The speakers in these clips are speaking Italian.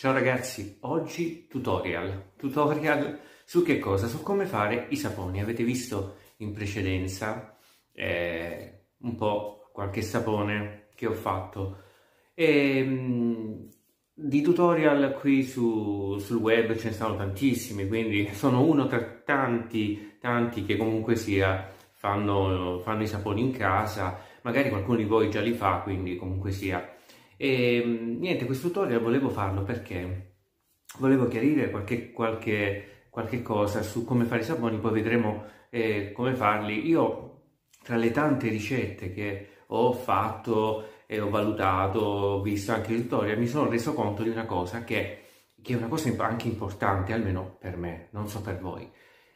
Ciao ragazzi, oggi tutorial. Tutorial su che cosa? Su come fare i saponi. Avete visto in precedenza eh, un po' qualche sapone che ho fatto. E, mh, di tutorial qui su, sul web ce ne sono tantissimi, quindi sono uno tra tanti, tanti che comunque sia fanno, fanno i saponi in casa. Magari qualcuno di voi già li fa, quindi comunque sia e niente, questo tutorial volevo farlo perché volevo chiarire qualche, qualche, qualche cosa su come fare i saponi, poi vedremo eh, come farli. Io, tra le tante ricette che ho fatto e ho valutato, ho visto anche il tutorial, mi sono reso conto di una cosa che, che è una cosa anche importante, almeno per me, non so per voi.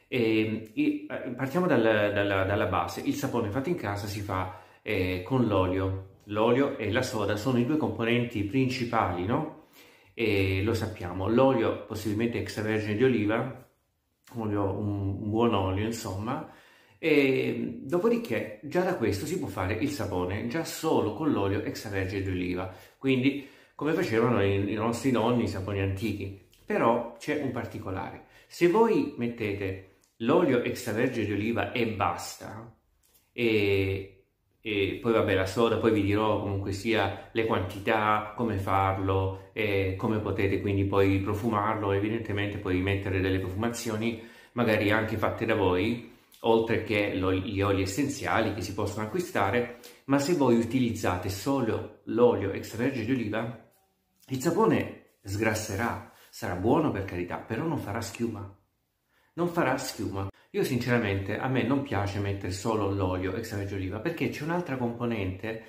E, e, eh, partiamo dal, dalla, dalla, base. Il sapone fatto in casa si fa eh, con l'olio l'olio e la soda sono i due componenti principali, no? E lo sappiamo, l'olio possibilmente extravergine di oliva, olio, un, buon olio insomma, e dopodiché già da questo si può fare il sapone, già solo con l'olio extravergine di oliva, quindi come facevano i, i nostri nonni, i saponi antichi. Però c'è un particolare, se voi mettete l'olio extravergine di oliva e basta, e e poi vabbè la soda, poi vi dirò comunque sia le quantità, come farlo e come potete quindi poi profumarlo, evidentemente poi mettere delle profumazioni magari anche fatte da voi, oltre che gli oli essenziali che si possono acquistare, ma se voi utilizzate solo l'olio extravergine di oliva, il sapone sgrasserà, sarà buono per carità, però non farà schiuma. Non farà schiuma. Io sinceramente a me non piace mettere solo l'olio extravergine di oliva perché c'è un'altra componente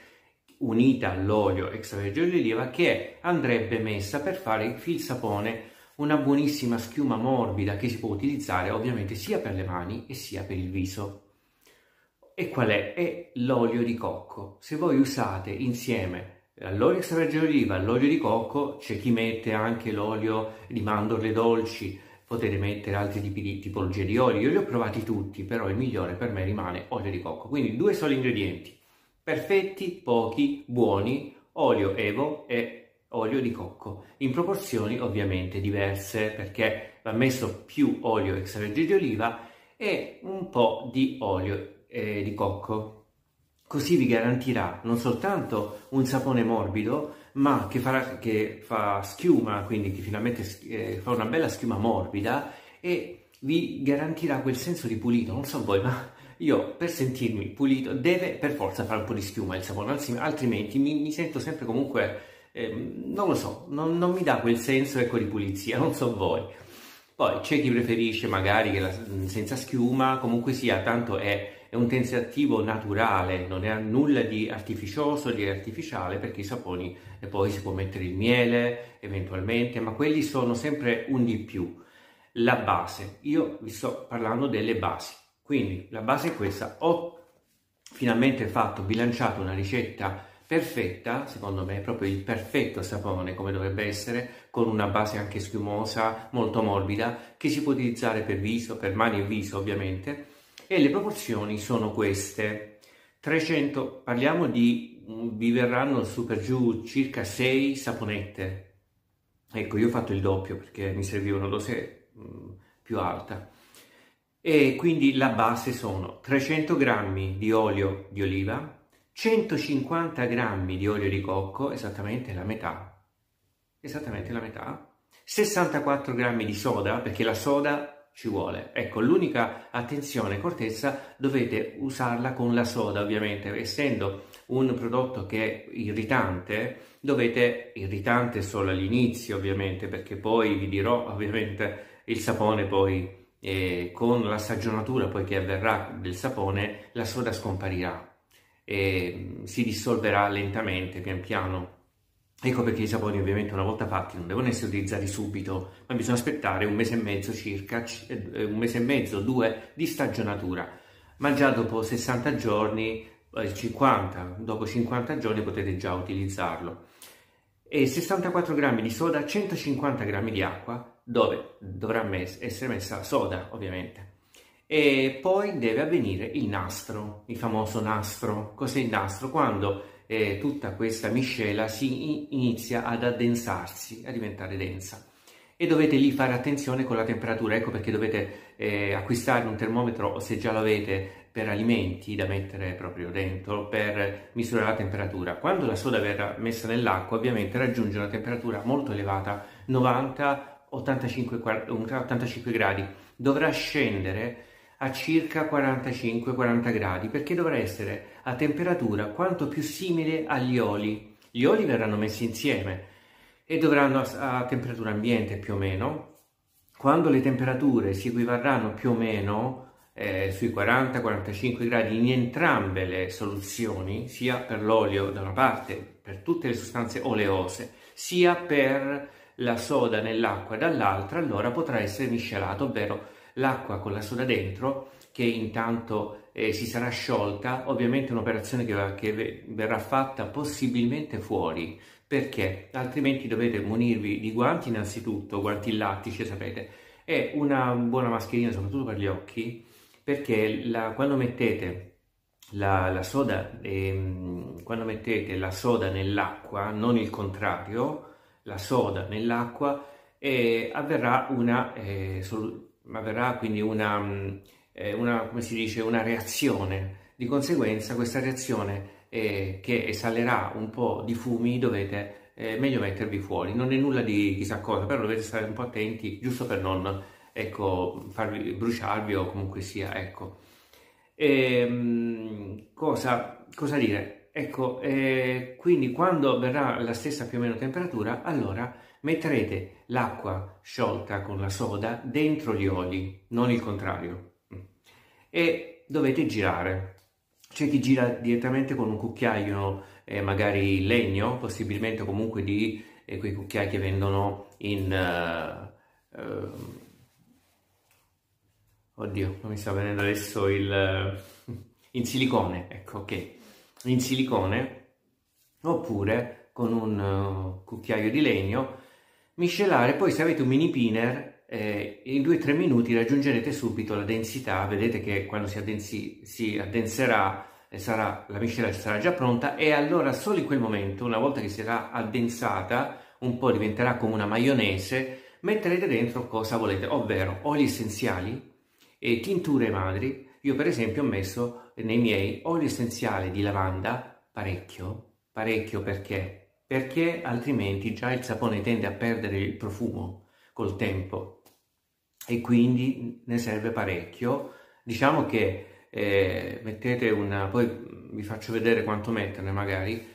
unita all'olio extravergine di oliva che andrebbe messa per fare il sapone una buonissima schiuma morbida che si può utilizzare ovviamente sia per le mani e sia per il viso. E qual è? È l'olio di cocco. Se voi usate insieme all'olio extravergine di oliva, all'olio di cocco, c'è chi mette anche l'olio di mandorle dolci, potete mettere altri tipi di tipologie di oli, io li ho provati tutti, però il migliore per me rimane olio di cocco, quindi due soli ingredienti, perfetti, pochi, buoni, olio evo e olio di cocco, in proporzioni ovviamente diverse perché va messo più olio extravergine di oliva e un po' di olio eh, di cocco. Così vi garantirà non soltanto un sapone morbido, ma che, farà, che fa schiuma, quindi che finalmente eh, fa una bella schiuma morbida e vi garantirà quel senso di pulito. Non so voi, ma io per sentirmi pulito deve per forza fare un po' di schiuma il sapone, altrimenti mi, mi sento sempre comunque, eh, non lo so, non, non, mi dà quel senso ecco, di pulizia, non so voi. Poi c'è chi preferisce magari la, senza schiuma, comunque sia, tanto è è un tensiativo naturale, non è nulla di artificioso, di artificiale, perché i saponi e poi si può mettere il miele eventualmente, ma quelli sono sempre un di più. La base, io vi sto parlando delle basi, quindi la base è questa, ho finalmente fatto, bilanciato una ricetta perfetta, secondo me proprio il perfetto sapone come dovrebbe essere, con una base anche schiumosa, molto morbida, che si può utilizzare per viso, per mani e viso ovviamente, e le proporzioni sono queste. 300 parliamo di mm, vi verranno su per giù circa 6 saponette. Ecco io ho fatto il doppio perché mi serviva una dose mm, più alta. E quindi la base sono 300 grammi di olio di oliva 150 grammi di olio di cocco esattamente la metà esattamente la metà 64 grammi di soda perché la soda ci vuole. Ecco, l'unica attenzione accortezza dovete usarla con la soda, ovviamente, essendo un prodotto che è irritante, dovete irritante solo all'inizio, ovviamente, perché poi vi dirò, ovviamente, il sapone poi eh, con la stagionatura poi che avverrà del sapone, la soda scomparirà e si dissolverà lentamente, pian piano Ecco perché i saponi ovviamente una volta fatti non devono essere utilizzati subito, ma bisogna aspettare un mese e mezzo circa, eh, un mese e mezzo, due di stagionatura. Ma già dopo 60 giorni, 50, eh, dopo 50 giorni potete già utilizzarlo. E 64 grammi di soda, 150 grammi di acqua, dove dovrà essere messa soda ovviamente. E poi deve avvenire il nastro, il famoso nastro. Cos'è il nastro? Quando eh, tutta questa miscela si inizia ad addensarsi, a diventare densa e dovete lì fare attenzione con la temperatura, ecco perché dovete eh, acquistare un termometro se già lo avete per alimenti da mettere proprio dentro per misurare la temperatura. Quando la soda verrà messa nell'acqua ovviamente raggiunge una temperatura molto elevata, 90 85, 85 gradi, dovrà scendere a circa 45-40 gradi perché dovrà essere a temperatura quanto più simile agli oli. Gli oli verranno messi insieme e dovranno a, temperatura ambiente più o meno. Quando le temperature si equivarranno più o meno eh, sui 40-45 gradi in entrambe le soluzioni, sia per l'olio da una parte, per tutte le sostanze oleose, sia per la soda nell'acqua dall'altra, allora potrà essere miscelato, ovvero l'acqua con la soda dentro che intanto eh, si sarà sciolta, ovviamente un'operazione che, che verrà fatta possibilmente fuori, perché altrimenti dovete munirvi di guanti innanzitutto, guanti lattici sapete, e una buona mascherina soprattutto per gli occhi, perché la, quando mettete la, la soda, ehm, quando mettete la soda nell'acqua, non il contrario, la soda nell'acqua, eh, avverrà una, eh, avverrà quindi una, eh, una, dice, una reazione. Di conseguenza questa reazione eh, che esalerà un po' di fumi dovete eh, meglio mettervi fuori. Non è nulla di chissà cosa, però dovete stare un po' attenti giusto per non ecco, farvi bruciarvi o comunque sia. Ecco. E, ehm, cosa, cosa dire? Ecco, eh, quindi quando verrà la stessa più o meno temperatura, allora metterete l'acqua sciolta con la soda dentro gli oli, non il contrario. E dovete girare. C'è chi gira direttamente con un cucchiaio, eh, magari legno, possibilmente comunque di eh, quei cucchiai che vendono in... Uh, uh, oddio, non mi sta venendo adesso il... in silicone, ecco, ok. In silicone, oppure con un uh, cucchiaio di legno miscelare, poi se avete un mini pinner eh, in 2-3 minuti raggiungerete subito la densità, vedete che quando si, addensi, si addenserà sarà, la miscela sarà già pronta e allora solo in quel momento, una volta che sarà addensata, un po' diventerà come una maionese, metterete dentro cosa volete, ovvero oli essenziali e tinture madri. Io per esempio ho messo nei miei oli essenziali di lavanda parecchio, parecchio perché perché altrimenti già il sapone tende a perdere il profumo col tempo e quindi ne serve parecchio. Diciamo che eh, mettete una, poi vi faccio vedere quanto metterne magari,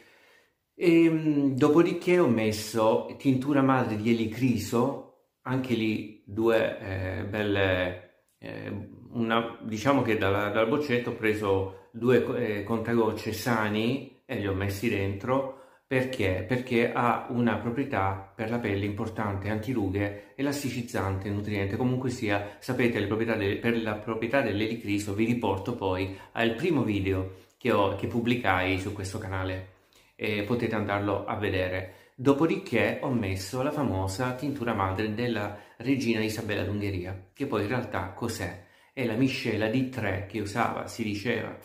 e ehm, dopodiché ho messo tintura madre di elicriso, anche lì due eh, belle, eh, una, diciamo che dalla, dal boccetto ho preso due eh, contagocce sani e li ho messi dentro, perché? Perché ha una proprietà per la pelle importante, antirughe, elasticizzante, nutriente. Comunque sia, sapete, de, per la proprietà dell'elicriso vi riporto poi al primo video che, ho, che pubblicai su questo canale e potete andarlo a vedere. Dopodiché ho messo la famosa tintura madre della regina Isabella d'Ungheria, che poi in realtà cos'è? È la miscela di tre che usava, si diceva,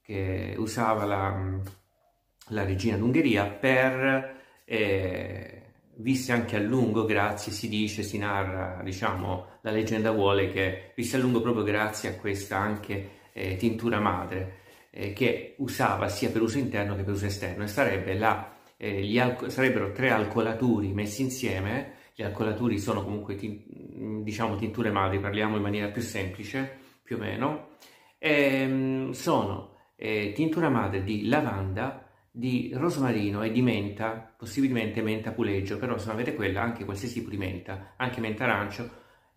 che usava la la regina d'Ungheria per, eh, visse anche a lungo, grazie, si dice, si narra, diciamo, la leggenda vuole che visse a lungo proprio grazie a questa anche eh, tintura madre eh, che usava sia per uso interno che per uso esterno. E sarebbe la, eh, sarebbero tre alcolaturi messi insieme, gli alcolaturi sono comunque diciamo tinture madri, parliamo in maniera più semplice, più o meno, e, ehm, sono eh, tintura madre di lavanda, di rosmarino e di menta, possibilmente menta puleggio, però se non avete quella anche qualsiasi tipo di menta, anche menta arancio,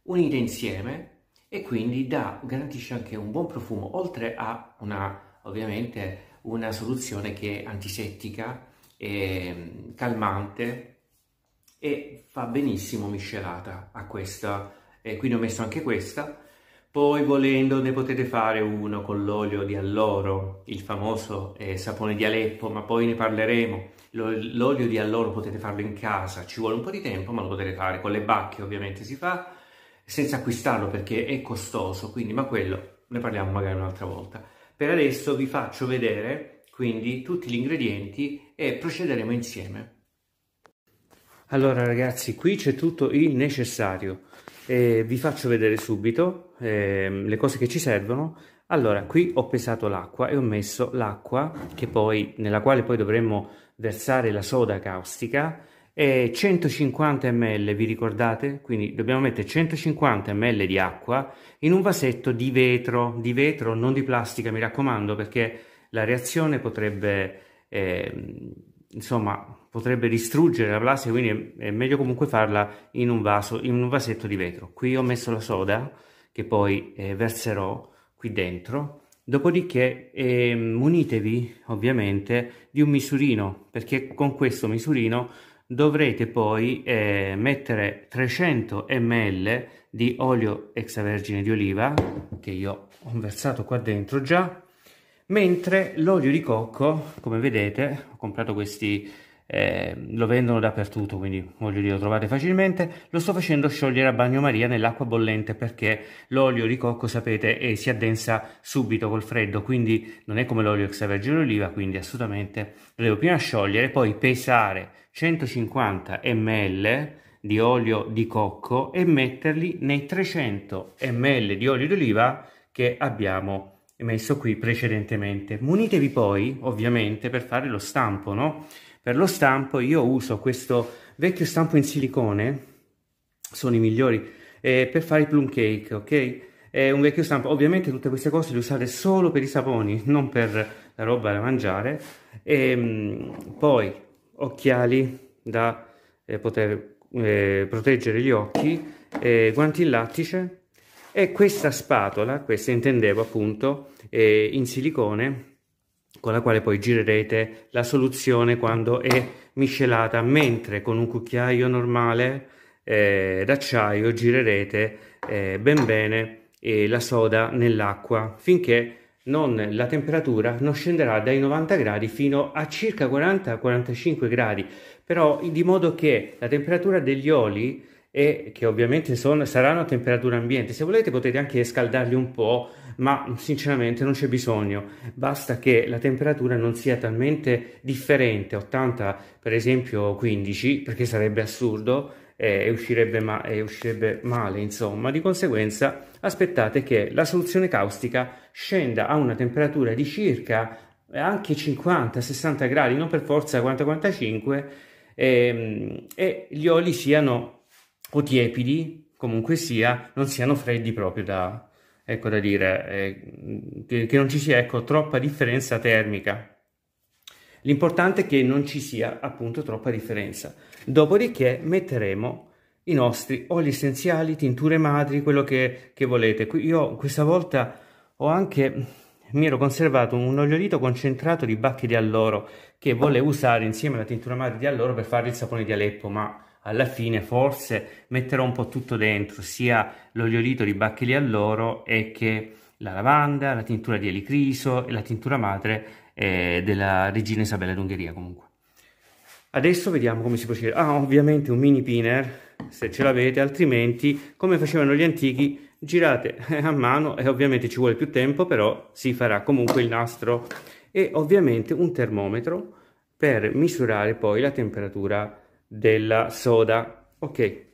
unite insieme e quindi dà, garantisce anche un buon profumo, oltre a una, ovviamente, una soluzione che è antisettica, e calmante e fa benissimo miscelata a questa, e quindi ho messo anche questa, poi volendo ne potete fare uno con l'olio di alloro, il famoso eh, sapone di Aleppo, ma poi ne parleremo. L'olio di alloro potete farlo in casa, ci vuole un po' di tempo, ma lo potete fare con le bacche ovviamente si fa, senza acquistarlo perché è costoso, quindi ma quello ne parliamo magari un'altra volta. Per adesso vi faccio vedere quindi tutti gli ingredienti e procederemo insieme. Allora ragazzi, qui c'è tutto il necessario. Eh, vi faccio vedere subito eh, le cose che ci servono. Allora, qui ho pesato l'acqua e ho messo l'acqua nella quale poi dovremmo versare la soda caustica e 150 ml, vi ricordate? Quindi dobbiamo mettere 150 ml di acqua in un vasetto di vetro, di vetro, non di plastica, mi raccomando, perché la reazione potrebbe, eh, insomma, potrebbe distruggere la plastica, quindi è, meglio comunque farla in un vaso, in un vasetto di vetro. Qui ho messo la soda, che poi eh, verserò qui dentro, Dopodiché eh, munitevi ovviamente di un misurino perché con questo misurino dovrete poi eh, mettere 300 ml di olio extravergine di oliva che io ho versato qua dentro già mentre l'olio di cocco come vedete ho comprato questi eh, lo vendono dappertutto quindi voglio dire lo trovate facilmente. Lo sto facendo sciogliere a bagnomaria nell'acqua bollente perché l'olio di cocco sapete eh, si addensa subito col freddo quindi non è come l'olio extravergine d'oliva quindi assolutamente lo devo prima sciogliere poi pesare 150 ml di olio di cocco e metterli nei 300 ml di olio d'oliva che abbiamo messo qui precedentemente munitevi poi ovviamente per fare lo stampo no per lo stampo io uso questo vecchio stampo in silicone, sono i migliori, eh, per fare i plum cake, ok? È un vecchio stampo, ovviamente tutte queste cose le usate solo per i saponi, non per la roba da mangiare. E, ehm, poi occhiali da eh, poter eh, proteggere gli occhi, eh, guanti in lattice e questa spatola, questa intendevo appunto, eh, in silicone con la quale poi girerete la soluzione quando è miscelata, mentre con un cucchiaio normale eh, d'acciaio girerete eh, ben bene eh, la soda nell'acqua finché non, la temperatura non scenderà dai 90 gradi fino a circa 40-45 gradi, però di modo che la temperatura degli oli e che ovviamente sono, saranno a temperatura ambiente. Se volete potete anche scaldarli un po', ma sinceramente non c'è bisogno. Basta che la temperatura non sia talmente differente, 80 per esempio 15, perché sarebbe assurdo e uscirebbe, ma- e uscirebbe male, insomma. Di conseguenza aspettate che la soluzione caustica scenda a una temperatura di circa anche 50-60 gradi, non per forza 40-45, e, e gli oli siano o tiepidi, comunque sia, non siano freddi proprio da, ecco da dire, eh, che, che, non ci sia ecco, troppa differenza termica. L'importante è che non ci sia appunto troppa differenza. Dopodiché metteremo i nostri oli essenziali, tinture madri, quello che, che volete. Io questa volta ho anche, mi ero conservato un oleolito concentrato di bacche di alloro che volevo usare insieme alla tintura madre di alloro per fare il sapone di Aleppo, ma alla fine forse metterò un po' tutto dentro, sia l'oliolito di Bacchelli all'oro e che la lavanda, la tintura di elicriso e la tintura madre eh, della regina Isabella d'Ungheria comunque. Adesso vediamo come si procede. Ah, ovviamente un mini pinner, se ce l'avete, altrimenti, come facevano gli antichi, girate a mano e ovviamente ci vuole più tempo, però si farà comunque il nastro. E ovviamente un termometro per misurare poi la temperatura della soda. Ok.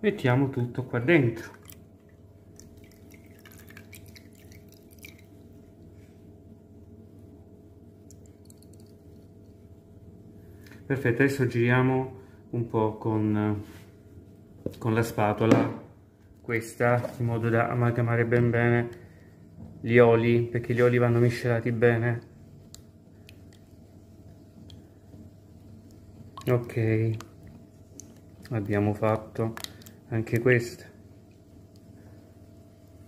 Mettiamo tutto qua dentro. Perfetto adesso giriamo un po' con, con la spatola. Questa in modo da amalgamare ben bene gli oli perché gli oli vanno miscelati bene ok. Abbiamo fatto anche questo.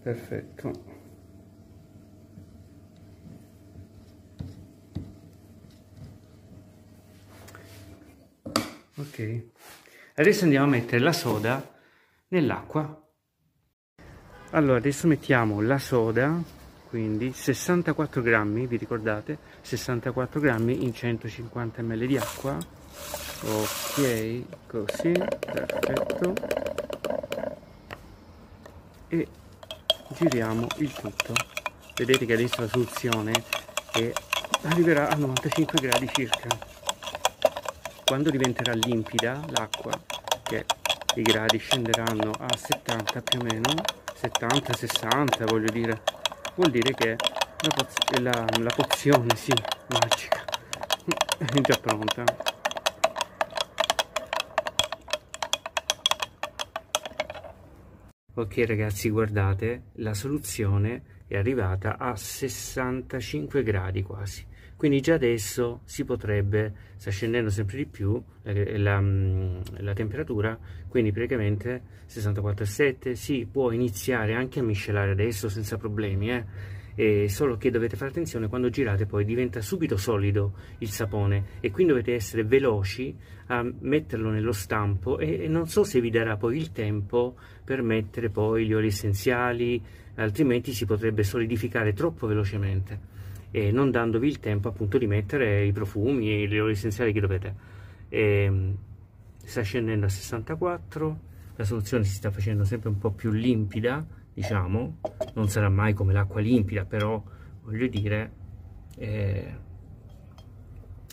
Perfetto. Ok. Adesso andiamo a mettere la soda nell'acqua. Allora adesso mettiamo la soda quindi 64 grammi vi ricordate? 64 grammi in 150 ml di acqua ok così perfetto. E giriamo il tutto. Vedete che adesso la soluzione è, arriverà a 95 gradi circa. Quando diventerà limpida l'acqua che i gradi scenderanno a 70 più o meno 70 60 voglio dire vuol dire che la, la, la pozione sì magica è già pronta ok ragazzi guardate la soluzione è arrivata a 65 gradi quasi. Quindi già adesso si potrebbe sta scendendo sempre di più eh, la, mm, la, temperatura quindi praticamente 64,7 si può iniziare anche a miscelare adesso senza problemi eh eh, solo che dovete fare attenzione quando girate poi diventa subito solido il sapone. E quindi dovete essere veloci a metterlo nello stampo. E, e non so se vi darà poi il tempo per mettere poi gli oli essenziali altrimenti si potrebbe solidificare troppo velocemente. E non dandovi il tempo appunto di mettere i profumi e gli oli essenziali che dovete. E, ehm, sta scendendo a 64 la soluzione si sta facendo sempre un po' più limpida diciamo, non sarà mai come l'acqua limpida, però voglio dire, eh,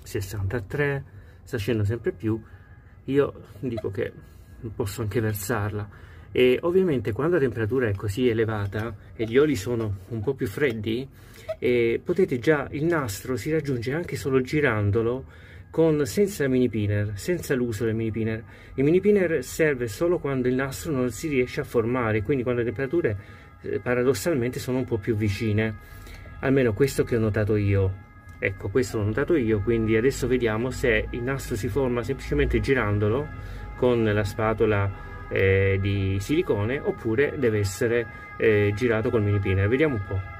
63, sta scendendo sempre più, io dico che posso anche versarla. E ovviamente quando la temperatura è così elevata e gli oli sono un po' più freddi eh, potete già il nastro si raggiunge anche solo girandolo con, senza mini pinner, senza l'uso del mini pinner. Il mini pinner serve solo quando il nastro non si riesce a formare, quindi quando le temperature eh, paradossalmente sono un po' più vicine. Almeno questo che ho notato io. Ecco, questo l'ho notato io, quindi adesso vediamo se il nastro si forma semplicemente girandolo con la spatola eh, di silicone oppure deve essere eh, girato col mini pinner. Vediamo un po'.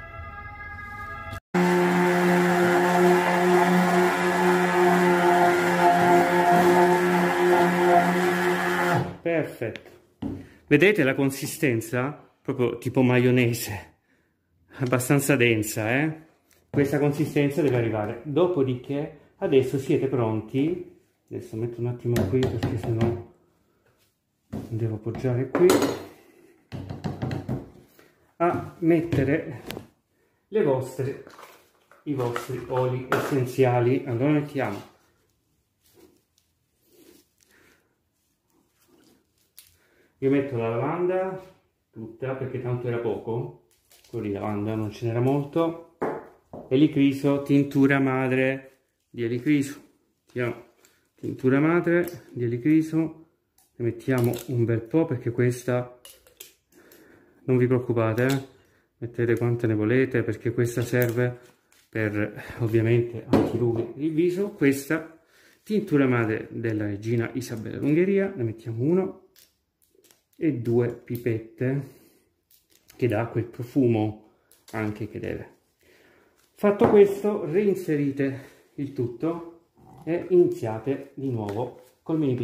Perfetto. Vedete la consistenza proprio tipo maionese abbastanza densa eh? Questa consistenza deve arrivare. Dopodiché adesso siete pronti. Adesso metto un attimo qui perché sennò devo appoggiare qui. A mettere le vostre i vostri oli essenziali. Allora mettiamo io metto la lavanda tutta perché tanto era poco. Quello di lavanda non ce n'era molto. Elicriso tintura madre di elicriso. Mettiamo tintura madre di elicriso. Ne mettiamo un bel po' perché questa non vi preoccupate eh? mettete quante ne volete perché questa serve per ovviamente antirughe il viso. Questa tintura madre della regina Isabella d'Ungheria. Ne mettiamo uno e due pipette che dà quel profumo anche che deve. Fatto questo reinserite il tutto e iniziate di nuovo col mini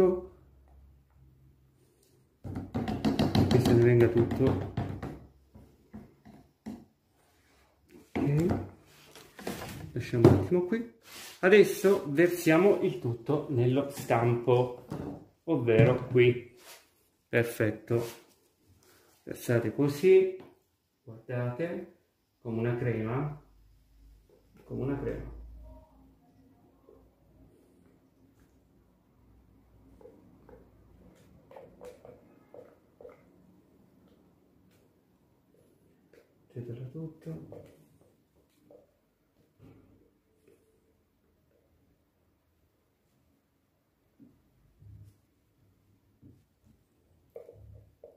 tutto. Che se ne venga tutto. Ok. Lasciamo un attimo qui. Adesso versiamo il tutto nello stampo ovvero qui. Perfetto. Versate così. Guardate come una crema. Come una crema ripeterla tutta.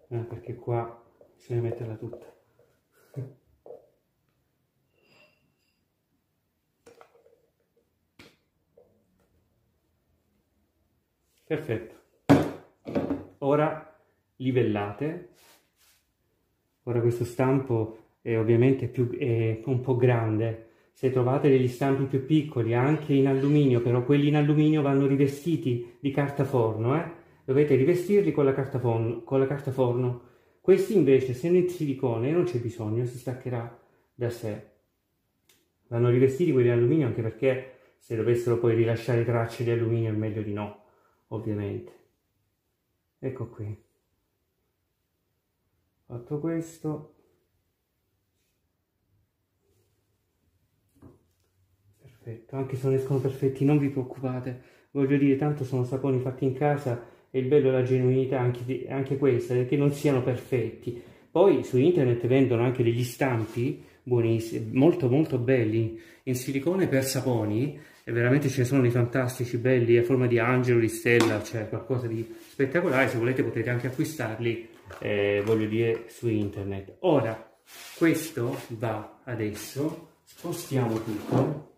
Eh, perché qua bisogna metterla tutta. Perfetto. Ora livellate. Ora questo stampo è ovviamente più, è un po' grande. Se trovate degli stampi più piccoli anche in alluminio però quelli in alluminio vanno rivestiti di carta forno eh? dovete rivestirli con la carta forno, con la carta forno. questi invece se in silicone non c'è bisogno si staccherà da sé. Vanno rivestiti quelli in alluminio anche perché se dovessero poi rilasciare tracce di alluminio è meglio di no ovviamente. Ecco qui. Fatto questo perfetto anche se non escono perfetti non vi preoccupate. Voglio dire tanto sono saponi fatti in casa e il bello è la genuinità anche, anche questa che non siano perfetti. Poi su internet vendono anche degli stampi buonissimi molto molto belli. In silicone per saponi e veramente ce ne sono di fantastici, belli, a forma di angelo, di stella, cioè qualcosa di spettacolare, se volete potete anche acquistarli, eh, voglio dire, su internet. Ora, questo va adesso, spostiamo tutto,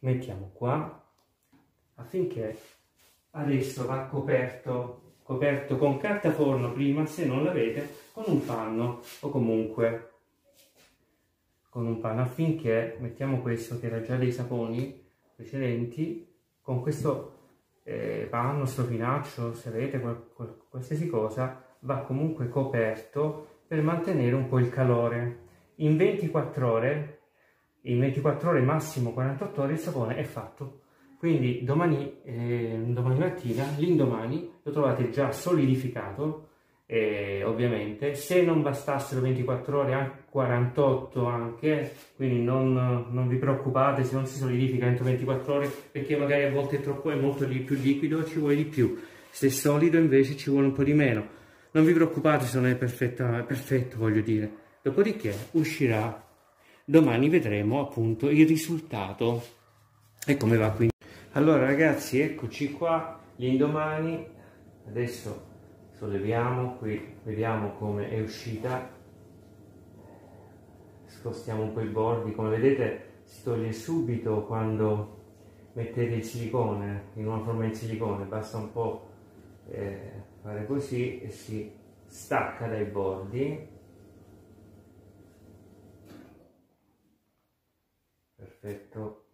mettiamo qua, affinché adesso va coperto, coperto con carta forno prima, se non l'avete, con un panno o comunque con un panno affinché mettiamo questo che era già dei saponi precedenti con questo eh, panno, stropinaccio, se avete qual, qual, qualsiasi cosa va comunque coperto per mantenere un po' il calore. In 24 ore in 24 ore massimo 48 ore il sapone è fatto. Quindi domani, eh, domani mattina l'indomani lo trovate già solidificato eh, ovviamente se non bastassero 24 ore anche 48 anche quindi non, non, vi preoccupate se non si solidifica entro 24 ore perché magari a volte è, troppo, è molto di più liquido ci vuole di più. Se è solido invece ci vuole un po' di meno. Non vi preoccupate se non è perfetta, perfetto voglio dire. Dopodiché uscirà domani vedremo appunto il risultato. E come va quindi? Allora ragazzi eccoci qua. L'indomani adesso solleviamo qui vediamo come è uscita. Spostiamo un po' i bordi. Come vedete si toglie subito quando mettete il silicone in una forma in silicone. Basta un po' eh, fare così e si stacca dai bordi perfetto.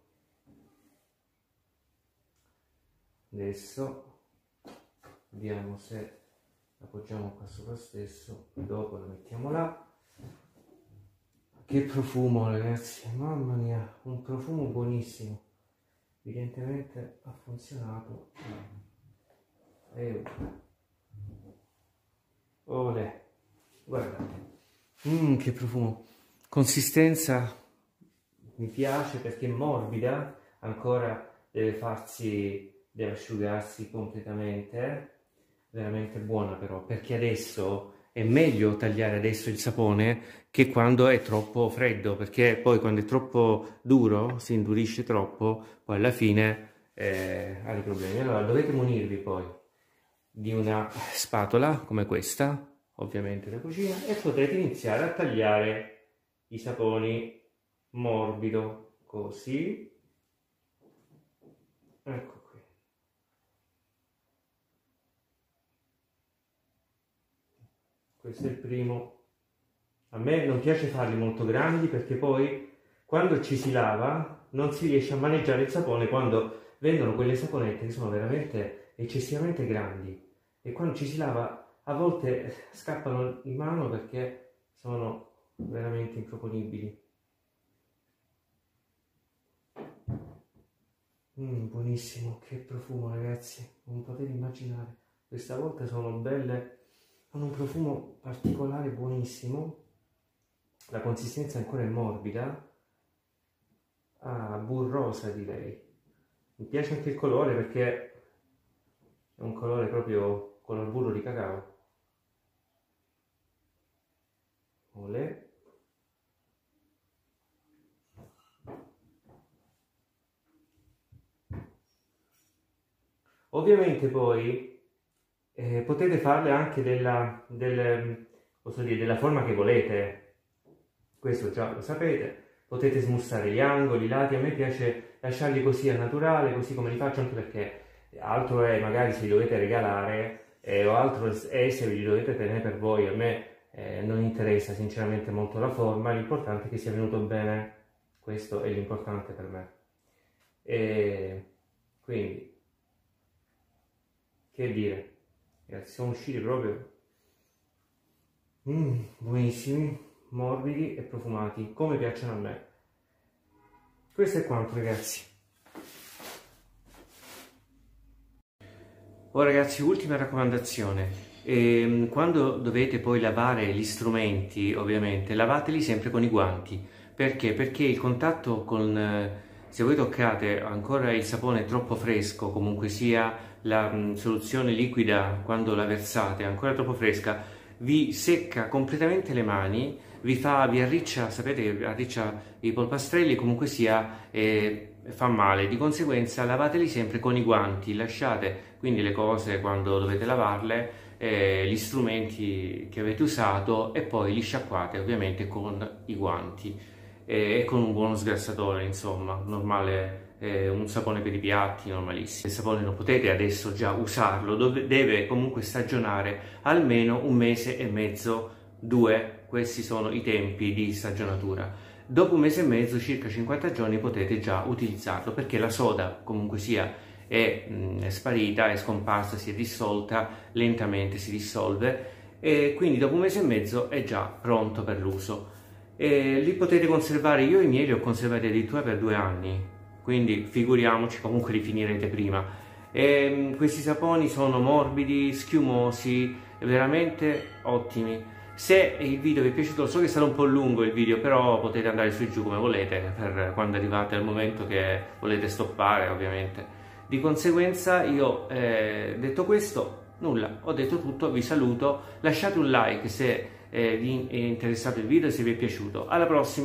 Adesso vediamo se appoggiamo qua sopra stesso dopo lo mettiamo là. Che profumo ragazzi mamma mia un profumo buonissimo. Evidentemente ha funzionato. E ole guardate. Mm, che profumo. Consistenza mi piace perché è morbida ancora deve farsi deve asciugarsi completamente veramente buona però, perché adesso è meglio tagliare adesso il sapone che quando è troppo freddo, perché poi quando è troppo duro, si indurisce troppo, poi alla fine eh, ha dei problemi. Allora dovete munirvi poi di una spatola come questa, ovviamente da cucina, e potrete iniziare a tagliare i saponi morbido, così. Ecco questo è il primo. A me non piace farli molto grandi perché poi quando ci si lava non si riesce a maneggiare il sapone quando vendono quelle saponette che sono veramente eccessivamente grandi. E quando ci si lava a volte scappano in mano perché sono veramente improponibili mm, buonissimo che profumo ragazzi non potete immaginare questa volta sono belle hanno un profumo particolare buonissimo, la consistenza ancora è morbida, ah, burrosa direi. Mi piace anche il colore perché è un colore proprio color burro di cacao. Ovviamente poi eh, potete farle anche della, del, dire, della forma che volete, questo già lo sapete, potete smussare gli angoli, i lati, a me piace lasciarli così a naturale, così come li faccio, anche perché altro è magari se li dovete regalare eh, o altro è se li dovete tenere per voi, a me eh, non interessa sinceramente molto la forma, l'importante è che sia venuto bene, questo è l'importante per me. E quindi, che dire, ragazzi, sono usciti proprio mm, buonissimi, morbidi e profumati, come piacciono a me. Questo è quanto ragazzi. Oh ragazzi, ultima raccomandazione. E, quando dovete poi lavare gli strumenti, ovviamente, lavateli sempre con i guanti. Perché? Perché il contatto con... Se voi toccate ancora il sapone troppo fresco, comunque sia la mh, soluzione liquida quando la versate ancora troppo fresca, vi secca completamente le mani, vi, fa, vi arriccia, sapete, arriccia i polpastrelli, comunque sia, eh, fa male. Di conseguenza lavateli sempre con i guanti, lasciate quindi le cose quando dovete lavarle, eh, gli strumenti che avete usato e poi li sciacquate ovviamente con i guanti e con un buono sgrassatore, insomma, normale, eh, un sapone per i piatti, normalissimo. Il sapone non potete adesso già usarlo, dove, deve comunque stagionare almeno un mese e mezzo, due, questi sono i tempi di stagionatura. Dopo un mese e mezzo, circa 50 giorni, potete già utilizzarlo perché la soda comunque sia è, mh, è sparita, è scomparsa, si è dissolta, lentamente si dissolve e quindi dopo un mese e mezzo è già pronto per l'uso. Li potete conservare, io i miei li ho conservati addirittura per due anni, quindi figuriamoci, comunque li finirete prima. E, questi saponi sono morbidi, schiumosi, veramente ottimi. Se il video vi è piaciuto, so che sarà un po' lungo il video, però potete andare su e giù come volete per quando arrivate al momento che volete stoppare, ovviamente. Di conseguenza io, eh, detto questo, nulla, ho detto tutto, vi saluto, lasciate un like se eh, vi è interessato il video e se vi è piaciuto. Alla prossima!